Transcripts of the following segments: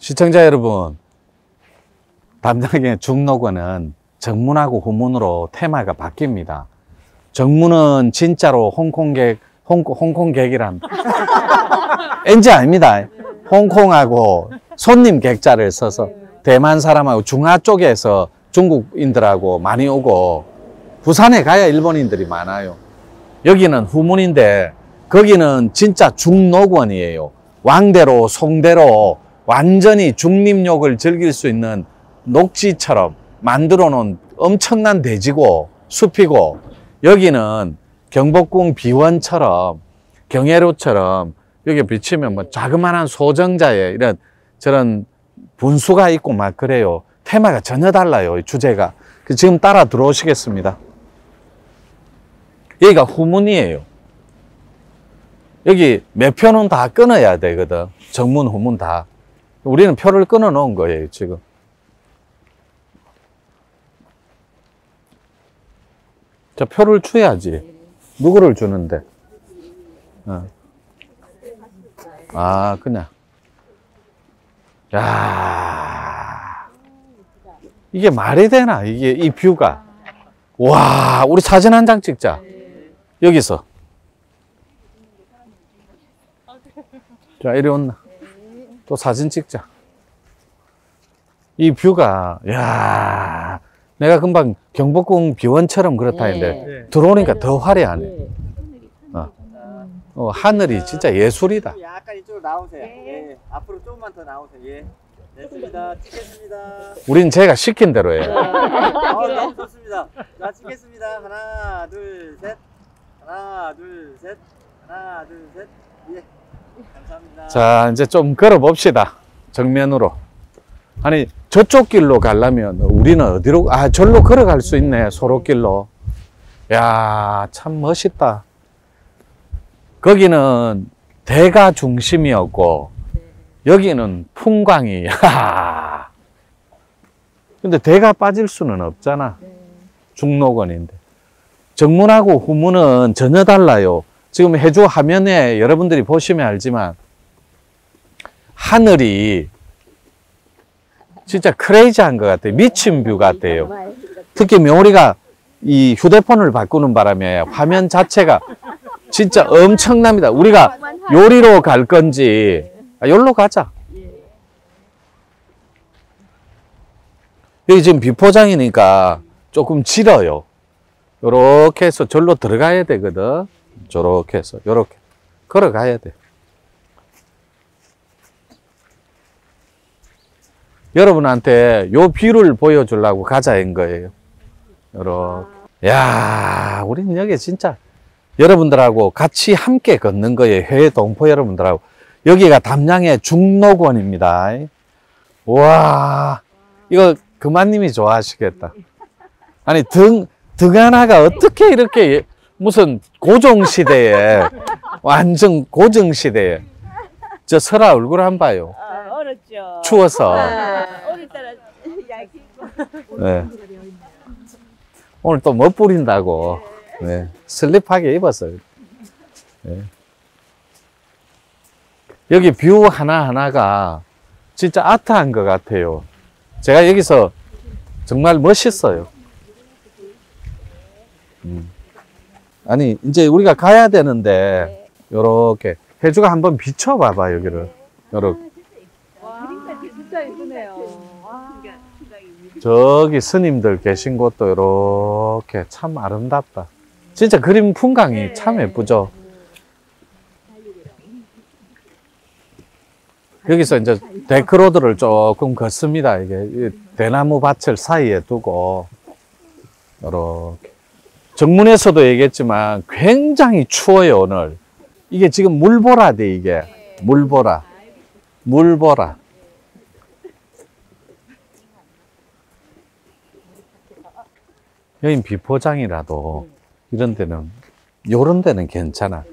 시청자 여러분, 담당의 중록원은 정문하고 후문으로 테마가 바뀝니다. 정문은 진짜로 홍콩객, 홍콩, 홍콩객이란. 엔지 아닙니다. 홍콩하고 손님 객자를 써서 대만 사람하고 중화 쪽에서 중국인들하고 많이 오고 부산에 가야 일본인들이 많아요. 여기는 후문인데 거기는 진짜 중록원이에요. 왕대로 송대로 완전히 중림욕을 즐길 수 있는 녹지처럼 만들어 놓은 엄청난 대지고 숲이고 여기는 경복궁 비원처럼 경회로처럼 여기 비치면 뭐 자그마한 소정자에 이런 저런 분수가 있고 막 그래요. 테마가 전혀 달라요. 이 주제가. 그 지금 따라 들어오시겠습니다. 여기가 후문이에요. 여기 매표는 다 끊어야 되거든. 정문, 후문 다. 우리는 표를 끊어 놓은 거예요, 지금. 자, 표를 줘야지. 누구를 주는데? 어. 아, 그냥. 야 이게 말이 되나? 이게, 이 뷰가. 와, 우리 사진 한 장 찍자. 여기서. 자, 이리 온나. 또 사진 찍자. 이 뷰가, 야 내가 금방 경복궁 비원처럼 그렇다 했는데, 네. 들어오니까 더 화려하네. 어. 어, 하늘이 진짜 예술이다. 약간 이쪽으로 나오세요. 예. 앞으로 조금만 더 나오세요. 예. 됐습니다. 찍겠습니다. 우린 제가 시킨 대로 해요. 어, 너무 좋습니다. 자, 찍겠습니다. 하나, 둘, 셋. 하나, 둘, 셋. 하나, 둘, 셋. 예. 감사합니다. 자, 이제 좀 걸어봅시다. 정면으로. 아니, 저쪽 길로 가려면 우리는 어디로, 아, 절로 걸어갈 수 있네. 소로길로. 야, 참 멋있다. 거기는 대가 중심이었고, 여기는 풍광이, 하 근데 대가 빠질 수는 없잖아. 죽녹원인데. 정문하고 후문은 전혀 달라요. 지금 해주 화면에 여러분들이 보시면 알지만, 하늘이 진짜 crazy한 것 같아요. 미친 view 같아요. 특히 명호리가 이 휴대폰을 바꾸는 바람에 화면 자체가 진짜 엄청납니다. 우리가 요리로 갈 건지, 아, 여기로 가자. 여기 지금 비포장이니까 조금 질어요. 요렇게 해서 절로 들어가야 되거든. 저렇게 해서, 요렇게. 걸어가야 돼. 여러분한테 요 view를 보여주려고 가자인 거예요. 요렇게. 야, 우린 여기 진짜 여러분들하고 같이 함께 걷는 거예요. 해외 동포 여러분들하고. 여기가 담양의 중록원입니다. 와, 이거 그만님이 좋아하시겠다. 아니, 등, 등 하나가 어떻게 이렇게 무슨 고종시대에, 완전 고정시대에. 저 설아 얼굴 한 봐요. 아, 어렸죠. 추워서. 아, 오늘따라 얇고. 네. 오늘 또 멋 부린다고. 네. slim하게 입었어요. 네. 여기 view 하나하나가 진짜 art한 것 같아요. 제가 여기서 정말 멋있어요. 음. 아니, 이제 우리가 가야 되는데, 요렇게. 해주가 한번 비춰봐봐, 여기를. 요렇게. 그림까지 진짜 예쁘네요. 저기 스님들 계신 곳도 이렇게 참 아름답다. 진짜 그림 풍광이 참 예쁘죠. 여기서 이제 데크로드를 조금 걷습니다. 이게 이 대나무 밭을 사이에 두고 이렇게 정문에서도 얘기했지만 굉장히 추워요 오늘. 이게 지금 물보라대 이게 물보라, 물보라. 여긴 비포장이라도 이런 데는 요런 데는 괜찮아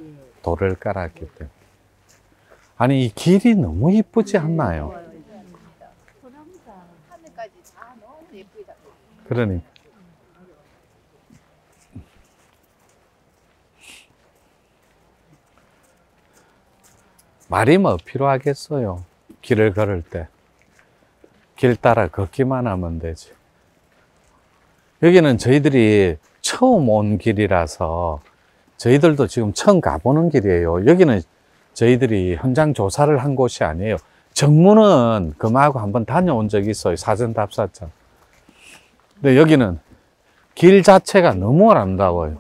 돌을 깔았기 때문에 아니 이 길이 너무 이쁘지 않나요? 예쁘다. 그러니 말이 뭐 필요하겠어요 길을 걸을 때 길 따라 걷기만 하면 되지. 여기는 저희들이 처음 온 길이라서 저희들도 지금 처음 가보는 길이에요. 여기는 저희들이 현장 조사를 한 곳이 아니에요. 정문은 금하고 한번 다녀온 적이 있어요. 사전 답사장. 근데 여기는 길 자체가 너무 아름다워요.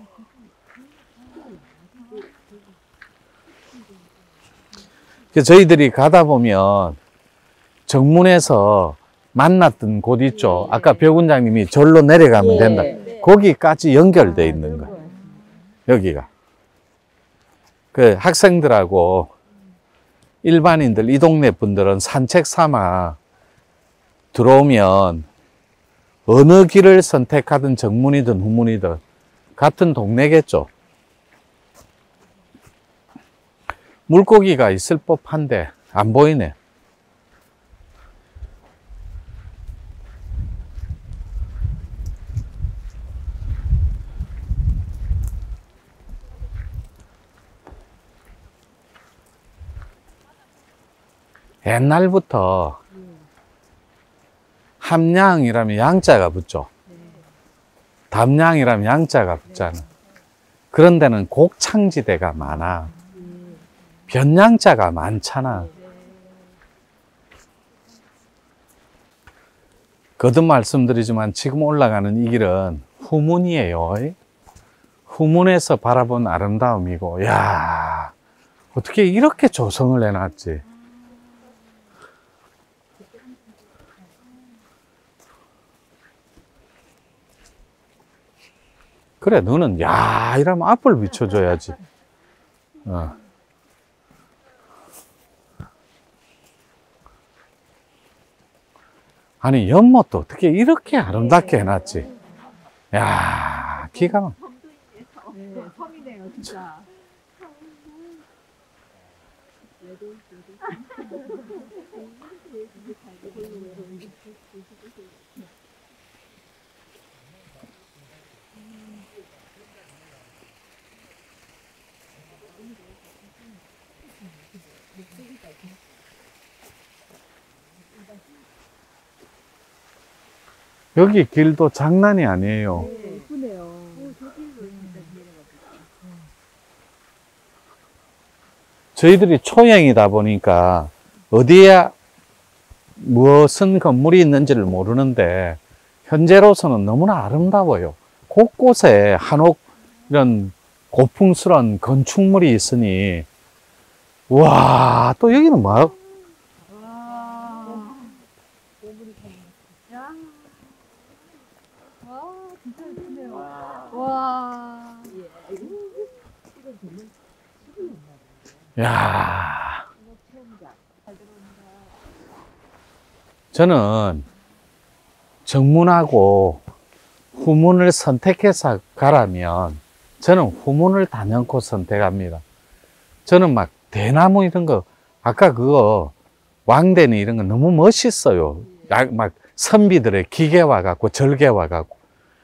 그래서 저희들이 가다 보면 정문에서 만났던 곳 있죠. 아까 벽원장님이 절로 내려가면 된다. 거기까지 연결돼 있는 거예요. 여기가. 그 학생들하고 일반인들, 이 동네 분들은 산책 삼아 들어오면 어느 길을 선택하든 정문이든 후문이든 같은 동네겠죠. 물고기가 있을 법한데 안 보이네. 옛날부터 함양이라면 양자가 붙죠. 담양이라면 양자가 붙잖아. 그런 데는 곡창지대가 많아. 변양자가 많잖아. 거듭 말씀드리지만 지금 올라가는 이 길은 후문이에요. 후문에서 바라본 아름다움이고, 야 어떻게 이렇게 조성을 해놨지? 그래, 너는, 야, 이러면 앞을 비춰줘야지. 어. 아니, 연못도 어떻게 이렇게 아름답게 해놨지? 야, 기가 막. 섬이네요, 진짜. 여기 길도 장난이 아니에요. 예쁘네요. 저희들이 초행이다 보니까 어디에 무엇은 건물이 있는지를 모르는데 현재로서는 너무나 아름다워요. 곳곳에 한옥 이런 고풍스러운 건축물이 있으니 와, 또 여기는 뭐 와. 야. 와, 진짜 예쁘네요. 와. 야. 저는 정문하고 후문을 선택해서 가라면 저는 후문을 단연코 선택합니다. 저는 막 대나무 이런 거 아까 그거 왕대니 이런 거 너무 멋있어요. 야- 막 선비들의 기계 와 갖고 절개 와 갖고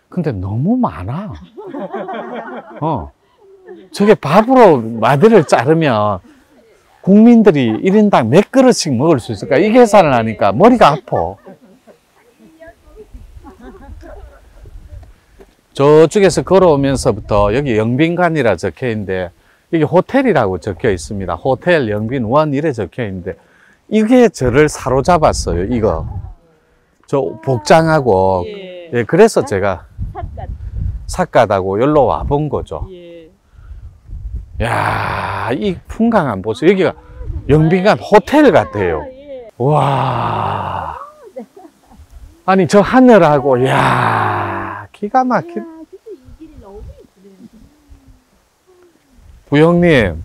근데 너무 많아. 어. 저게 밥으로 마디를 자르면 국민들이 1인당 몇 그릇씩 먹을 수 있을까? 이 계산을 하니까 머리가 아파. 저쪽에서 걸어오면서부터 여기 영빈관이라 적혀 있는데 이게 호텔이라고 적혀 있습니다. 호텔 영빈원 이래 적혀 있는데 이게 저를 사로잡았어요. 이거. 저 복장하고 예. 예, 그래서 제가 삿갓. 삿갓하고 여기로 와본 거죠. 예. 야, 이 풍광한 보세요. 여기가 영빈관 호텔 같아요. 예. 와. 아니, 저 하늘하고, 야 기가 너무 예쁘네요. 부형님,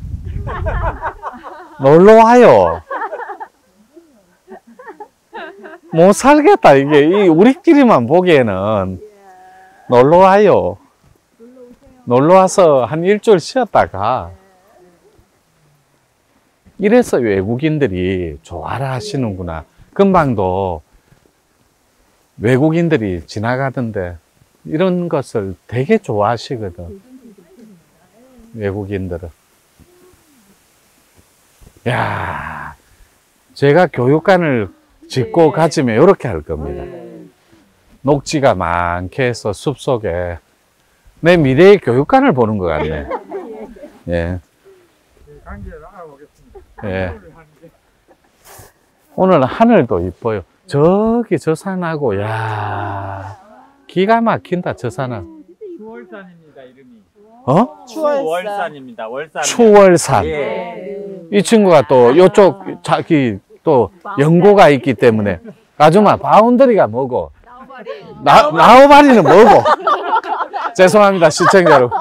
놀러 와요. 못 살겠다, 이게. 이 우리끼리만 보기에는. 놀러 와요. 놀러 와서 한 일주일 쉬었다가. 이래서 외국인들이 좋아라 하시는구나. 금방도 외국인들이 지나가던데 이런 것을 되게 좋아하시거든. 외국인들은. 야, 제가 교육관을 짓고 가지면 이렇게 할 겁니다. 네. 녹지가 많게 해서 숲속에 내 미래의 교육관을 보는 것 같네. 예. 관계를 알아보겠습니다. 예. 오늘 하늘도 이뻐요. 저기 저 산하고, 야 기가 막힌다, 저 산은. 추월산입니다 이름이. 어? 추월산입니다. 월산. 추월산. 예. 이 친구가 또 요쪽 자기 또 연고가 있기 때문에 아줌마 바운더리가 뭐고 나, 나우바리는 뭐고 죄송합니다 시청자 여러분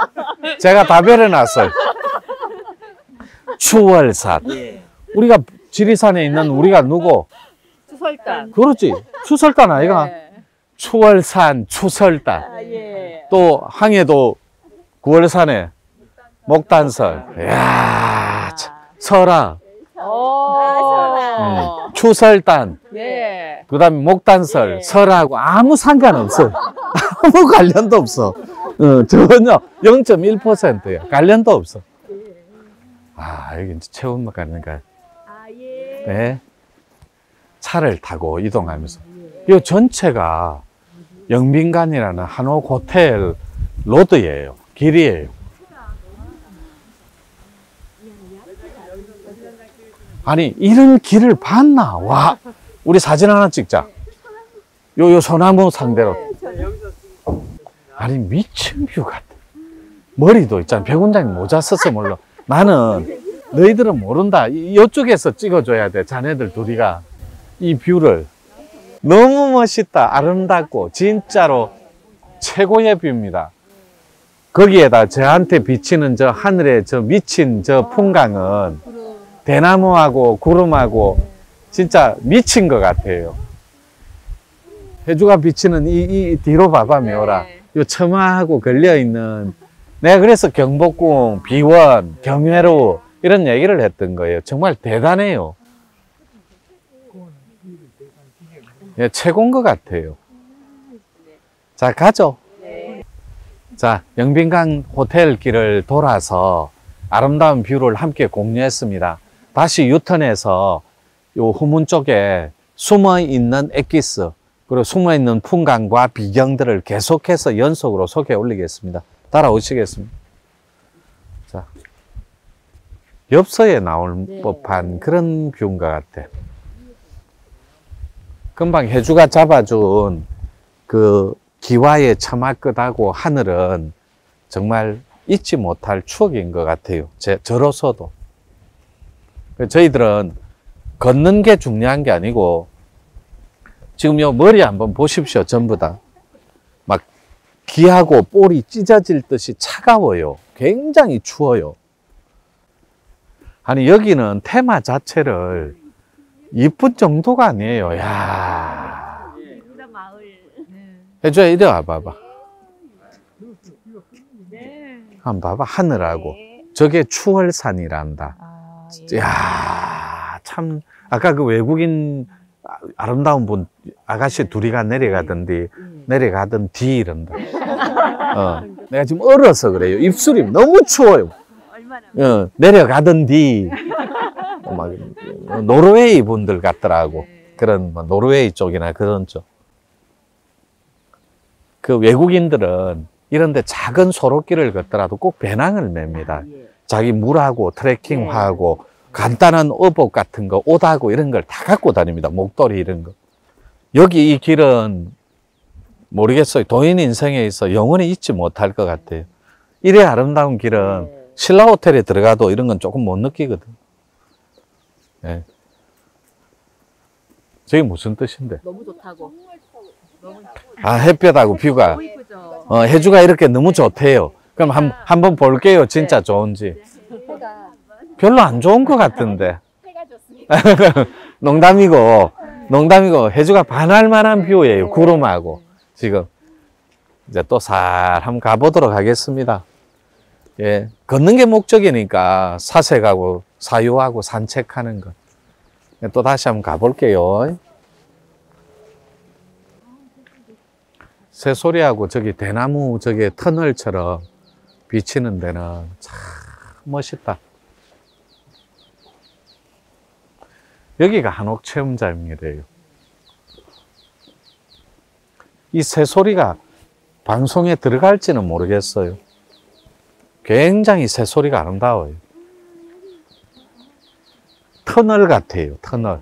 제가 다 배려놨어요 추월산 예. 우리가 지리산에 있는 우리가 누구 추설단. 그렇지 추설단 아이가 네. 추월산 추설단 아, 예. 또 항해도 9월산에 목단설 이야 참, 설화 오. 음, 추설단 예. 그 다음에 목단설, 예. 설하고 아무 상관없어. 아무 관련도 없어. 어, 전혀 0.1%야. 관련도 없어. 아, 여기 이제 체험막 가는 거야. 아, 예. 네. 차를 타고 이동하면서. 이 전체가 영빈관이라는 한옥 호텔 road예요. 길이에요. 아니, 이런 길을 봤나? 와, 우리 사진 하나 찍자. 요, 요 소나무 상대로. 아니, 미친 view 같아. 머리도 있잖아. 백원장님 모자 써서 몰라. 나는 너희들은 모른다. 이- 이쪽에서 찍어줘야 돼. 자네들 둘이가. 이 view를. 너무 멋있다. 아름답고, 진짜로 최고의 view입니다. 거기에다 저한테 비치는 저 하늘의 저 미친 저 풍광은 대나무하고 구름하고 진짜 미친 것 같아요. 해주가 비치는 이, 이 뒤로 봐봐, 미호라. 네. 요 처마하고 걸려있는 내가 그래서 경복궁, 비원, 경회로 이런 얘기를 했던 거예요. 정말 대단해요. 예, 최고인 것 같아요. 자, 가죠. 자, 영빈강 호텔 길을 돌아서 아름다운 view를 함께 공유했습니다. 다시 유턴해서 요 후문 쪽에 숨어 있는 엑기스, 그리고 숨어 있는 풍광과 비경들을 계속해서 연속으로 소개해 올리겠습니다. 따라오시겠습니다. 자, 엽서에 나올 네. 법한 그런 view인 것 같아. 금방 해주가 잡아준 그 기와의 처마끝하고 하늘은 정말 잊지 못할 추억인 것 같아요. 제, 저로서도. 그 저희들은 걷는 게 중요한 게 아니고 지금 요 머리 한번 보십시오. 전부 다. 막 기하고 볼이 찢어질 듯이 차가워요. 굉장히 추워요. 아니, 여기는 테마 자체를 이쁜 정도가 아니에요. 야. 해줘야 이리 와봐봐. 네. 한번 봐봐. 하늘하고. 저게 추월산이란다. 아, 야, 참 아까 그 외국인 아- 아름다운 분 아가씨 둘이가 내려가던데 내려가던 뒤 이런다. 어, 내가 지금 얼어서 그래요. 입술이 너무 추워요. 어, 내려가던 뒤. 어, 막 노르웨이 분들 같더라고. 그런 뭐 노르웨이 쪽이나 그런 쪽. 그 외국인들은 이런데 작은 소로길을 걷더라도 꼭 배낭을 맵니다. 자기 물하고 트레킹화하고 간단한 어복 같은 거, 옷하고 이런 걸 다 갖고 다닙니다. 목도리 이런 거. 여기 이 길은 모르겠어요. 도인 인생에 있어 영원히 잊지 못할 것 같아요. 이래 아름다운 길은 신라 호텔에 들어가도 이런 건 조금 못 느끼거든. 예. 저게 무슨 뜻인데? 너무 좋다고. 아, 햇볕하고 뷰가. 어, 해주가 이렇게 너무 좋대요. 그럼 한, 한번 볼게요. 진짜 좋은지. 별로 안 좋은 것 같은데. 해가 좋습니다. 농담이고, 농담이고, 해주가 반할 만한 뷰예요. 구름하고. 지금. 이제 또살 한번 가보도록 하겠습니다. 예. 걷는 게 목적이니까 사색하고 사유하고 산책하는 것. 예, 또 다시 한번 가볼게요. 새소리하고 저기 대나무 저기 터널처럼 비치는 데는 참 멋있다. 여기가 한옥 체험장이래요. 이 새소리가 방송에 들어갈지는 모르겠어요. 굉장히 새소리가 아름다워요. 터널 같아요, 터널.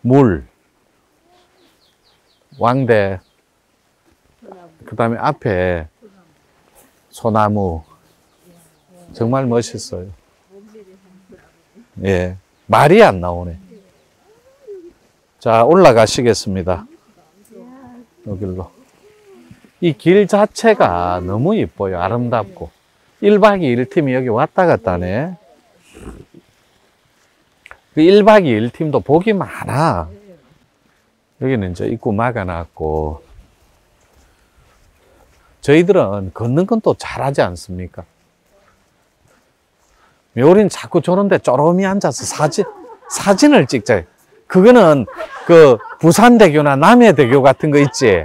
물, 왕대, 그 다음에 앞에 소나무. 정말 멋있어요. 예. 말이 안 나오네. 자, 올라가시겠습니다. 여길로. 이 길 자체가 너무 이뻐요. 아름답고. 1박 2일 팀이 여기 왔다 갔다 하네. 그 1박 2일 팀도 복이 많아. 여기는 이제 입구 막아놨고. 저희들은 걷는 건 또 잘하지 않습니까? 묘린 자꾸 저런데 쪼롬이 앉아서 사진, 사진을 찍자. 그거는 그 부산대교나 남해대교 같은 거 있지.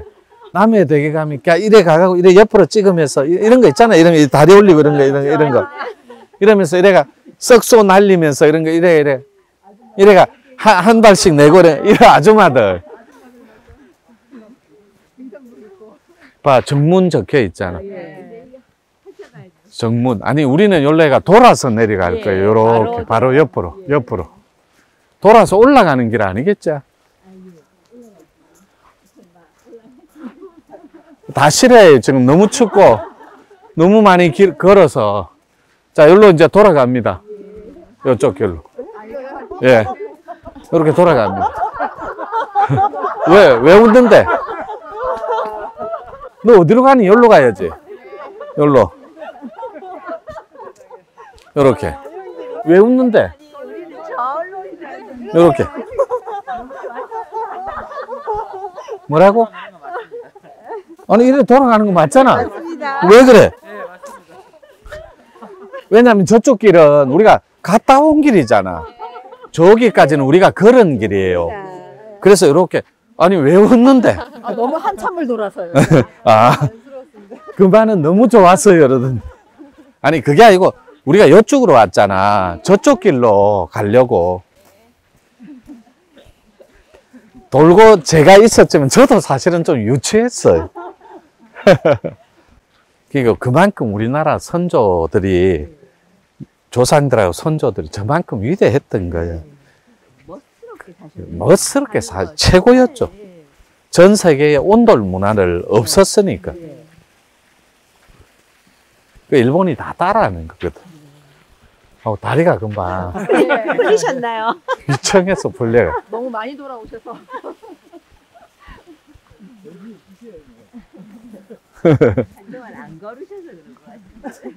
남해대교 가면 그냥 이래 가고 이래 옆으로 찍으면서 이- 이런 거 있잖아. 이러면 다리 올리고 이런 거, 이런, 거, 이런 거. 이러면서 이래가 썩소 날리면서 이런 거 이래, 이래. 이래가 한, 한 발씩 내고 이래, 이래 아줌마들. 봐, 정문 적혀 있잖아. 정문. 아니, 우리는 연래가 돌아서 내려갈 예, 거예요. 요렇게. 바로 바로 옆으로. 옆으로. 돌아서 올라가는 길 아니겠죠? 다 싫어요. 지금 너무 춥고, 너무 많이 길, 걸어서. 자, 여기로 이제 돌아갑니다. 요쪽 길로. 예. 이렇게 돌아갑니다. 왜, 왜 웃는데? 너 어디로 가니? 여기로 가야지. 여기로. 요렇게. 왜 웃는데? 요렇게. 뭐라고? 아니, 이래 돌아가는 거 맞잖아. 왜 그래? 왜냐면 저쪽 길은 우리가 갔다 온 길이잖아. 저기까지는 우리가 걸은 길이에요. 그래서 이렇게, 아니, 왜 웃는데? 아, 너무 한참을 돌아서요. 아, 그 말은 너무 좋았어요, 여러분. 아니, 그게 아니고, 우리가 이쪽으로 왔잖아. 저쪽 길로 가려고. 돌고 제가 있었지만 저도 사실은 좀 유치했어요. 그러니까 그만큼 우리나라 선조들이, 조상들하고 선조들이 저만큼 위대했던 거예요. 멋스럽게 사실. 멋스럽게 사, 최고였죠. 전 세계에 온돌 문화를 없었으니까. 그 일본이 다 따라하는 거거든. 어, 다리가 금방 풀리셨나요? 위청에서 풀려요. 너무 많이 돌아오셔서. 한동안 안 걸으셔서 그런 거 같아요.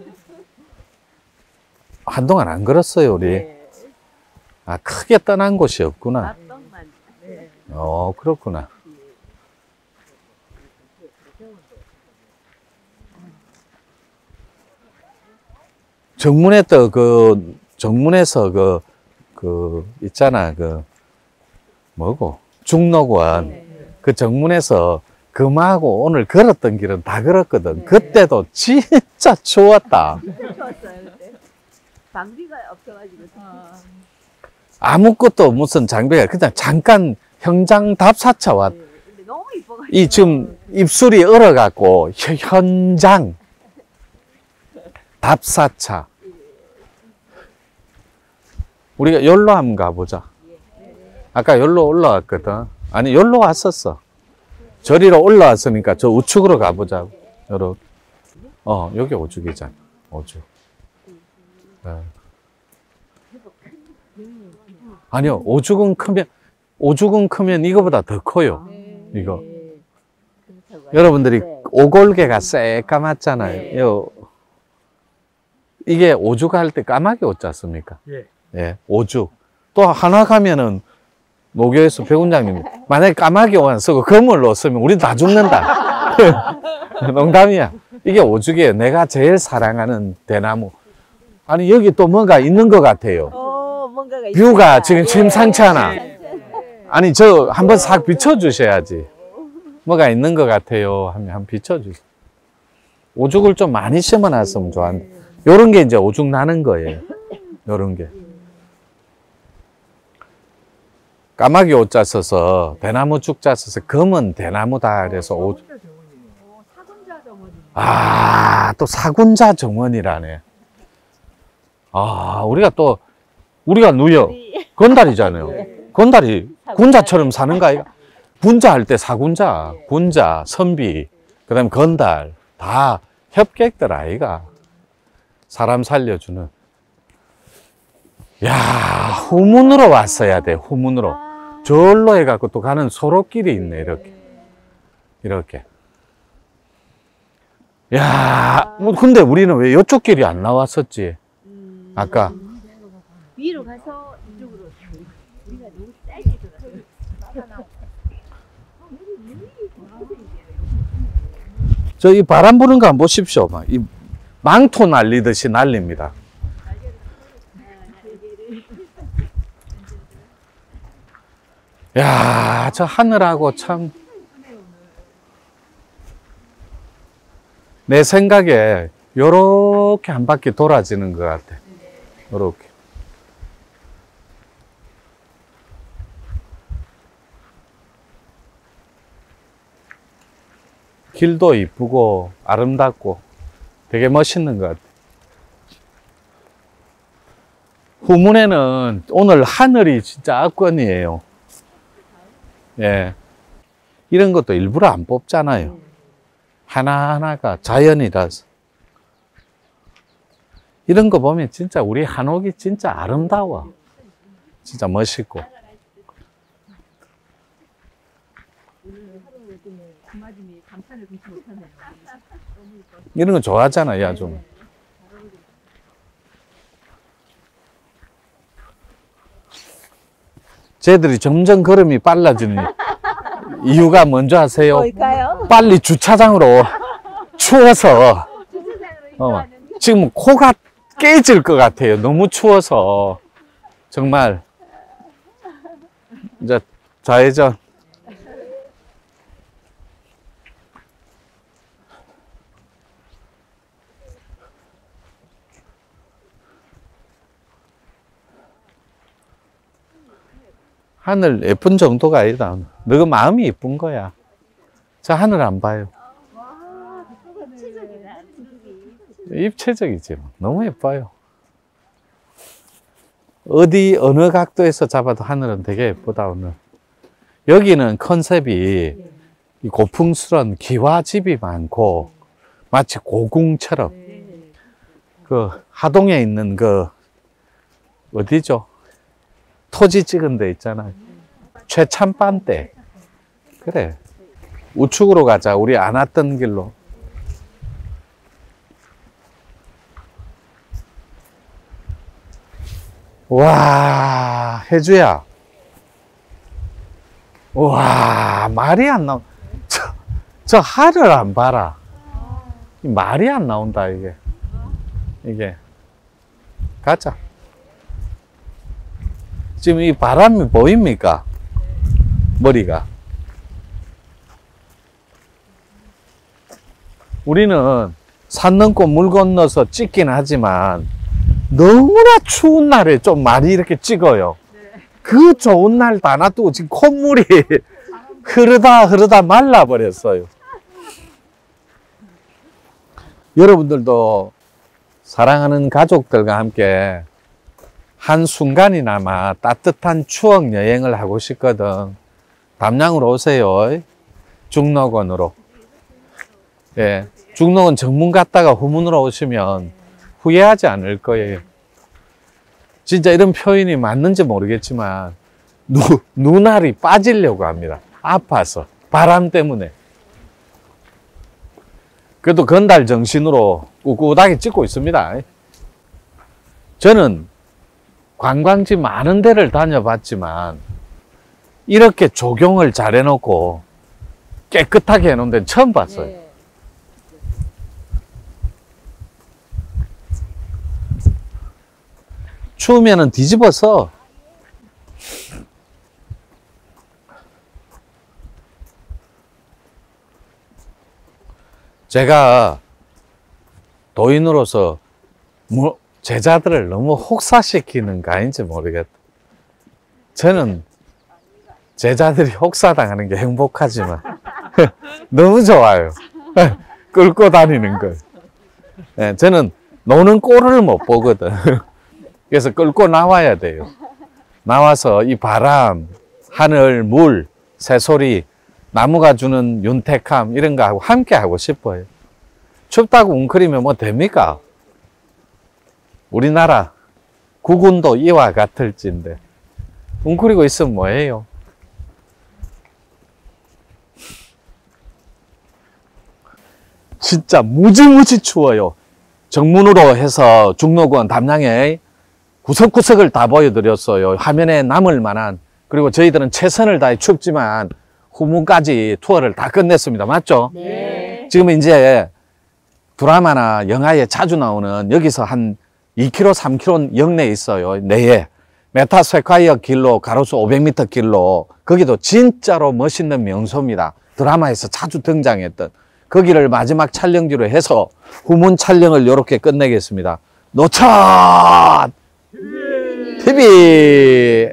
한동안 안 걸었어요, 우리. 네. 아, 크게 떠난 곳이 없구나. 네. 어, 그렇구나. 정문에 또 그, 정문에서 그, 그, 있잖아, 그, 뭐고, 중록원. 그 정문에서 금하고 오늘 걸었던 길은 다 걸었거든. 그때도 진짜 추웠다. 그때. 방비가 없어가지고. 아무것도 무슨 장비가 그냥 잠깐 현장 답사차 왔. 네. 너무 이뻐가지고. 이 지금 입술이 얼어갖고 혀- 현장 답사차. 우리가 열로 한번 가보자. 아까 열로 올라왔거든. 아니 열로 왔었어. 저리로 올라왔으니까 저 우측으로 가보자. 여러. 어 여기 오죽이잖아. 오죽. 네. 아니요 오죽은 크면 오죽은 크면 이거보다 더 커요. 이거. 여러분들이 오골개가 새까맣잖아요. 요 이게 오죽 할 때 까맣게 옷지 않습니까? 예. 예, 오죽. 또 하나 가면은 노교에서 배운장님이 만약에 까마귀 옷 쓰고 검을 넣었으면 우리 다 죽는다. 농담이야. 이게 오죽이에요. 내가 제일 사랑하는 대나무. 아니 여기 또 뭔가 있는 것 같아요. 어, 뭔가가 뷰가 있습니다. 지금 예. 심상치 않아. 아니 저 한번 싹 비춰주셔야지. 뭐가 있는 것 같아요. 하면 한번 비춰주세요. 오죽을 좀 많이 심어놨으면 좋았는데 요런 게 이제 오죽 나는 거예요. 요런 게. 까마귀 옷자 써서 대나무 죽자 써서 검은 대나무다 그래서 옷. 어. 아, 또 사군자 정원이라네. 아, 우리가 또 우리가 누여 건달이잖아요. 건달이 군자처럼 사는 거 아이가? 군자 할 때 사군자, 군자, 선비, 그다음에 건달 다 협객들 아이가 사람 살려주는. 야, 후문으로 왔어야 돼. 후문으로. 아, 절로 해갖고 또 가는 소로길이 있네. 이렇게, 이렇게. 야, 뭐 근데 우리는 왜 이쪽 길이 안 나왔었지? 음, 아까 위로 가서 이쪽으로 우리가 너무 짧게 돌아서 저이 바람 부는 거 한번 보십시오. 막 이 망토 날리듯이 날립니다. 야, 저 하늘하고 참. 내 생각에 요렇게 한 바퀴 돌아지는 것 같아. 요렇게. 길도 이쁘고 아름답고 되게 멋있는 것 같아. 후문에는 오늘 하늘이 진짜 압권이에요. 예. 이런 것도 일부러 안 뽑잖아요. 하나하나가 자연이라서. 이런 거 보면 진짜 우리 한옥이 진짜 아름다워. 진짜 멋있고. 이런 거 좋아하잖아, 야, 좀. 쟤들이 점점 걸음이 빨라지는 이유가 뭔지 아세요? 뭘까요? 빨리 주차장으로 추워서 어, 지금 코가 깨질 것 같아요. 너무 추워서 정말 이제 좌회전 하늘 예쁜 정도가 아니다. 너가 마음이 예쁜 거야. 저 하늘 안 봐요. 입체적이지. 뭐. 너무 예뻐요. 어디 어느 각도에서 잡아도 하늘은 되게 예쁘다 오늘. 여기는 컨셉이 이 고풍스런 기와집이 많고 마치 고궁처럼 그 하동에 있는 그 어디죠? 토지 찍은 데 있잖아요. 최참반대. 그래. 우측으로 가자. 우리 안 왔던 길로. 와, 혜주야. 와, 말이 안 나오. 저, 저 하를 안 봐라. 이 말이 안 나온다, 이게. 이게. 가자. 지금 이 바람이 보입니까? 머리가. 우리는 산 넘고 물 건너서 찍긴 하지만 너무나 추운 날에 좀 많이 이렇게 찍어요. 그 좋은 날 다 놔두고 지금 콧물이 흐르다 흐르다 말라버렸어요. 여러분들도 사랑하는 가족들과 함께 한 순간이나마 따뜻한 추억 여행을 하고 싶거든. 담양으로 오세요. 중록원으로. 예. 중록원 정문 갔다가 후문으로 오시면 후회하지 않을 거예요. 진짜 이런 표현이 맞는지 모르겠지만, 누, 눈알이 빠지려고 합니다. 아파서. 바람 때문에. 그래도 건달 정신으로 꿋꿋하게 찍고 있습니다. 저는 관광지 많은 데를 다녀봤지만, 이렇게 조경을 잘 해놓고 깨끗하게 해놓은 데는 처음 봤어요. 네. 추우면은 뒤집어서 제가 도인으로서 뭐 제자들을 너무 혹사시키는 거 아닌지 모르겠다. 저는 제자들이 혹사당하는 게 행복하지만 너무 좋아요. 끌고 다니는 거. 예, 저는 노는 꼴을 못 보거든. 그래서 끌고 나와야 돼요. 나와서 이 바람, 하늘, 물, 새소리, 나무가 주는 윤택함 이런 거 하고 함께 하고 싶어요. 춥다고 웅크리면 뭐 됩니까? 우리나라 국운도 이와 같을진데 웅크리고 있으면 뭐해요? 진짜 무지무지 추워요. 정문으로 해서 중로권 담양에 구석구석을 다 보여드렸어요. 화면에 남을 만한 그리고 저희들은 최선을 다해 춥지만 후문까지 투어를 다 끝냈습니다. 맞죠? 네. 지금 이제 드라마나 영화에 자주 나오는 여기서 한 2km, 3km 영내에 있어요. 내에. 메타세콰이어 길로 가로수 500m 길로 거기도 진짜로 멋있는 명소입니다. 드라마에서 자주 등장했던 거기를 마지막 촬영지로 해서 후문 촬영을 이렇게 끝내겠습니다. 노천 TV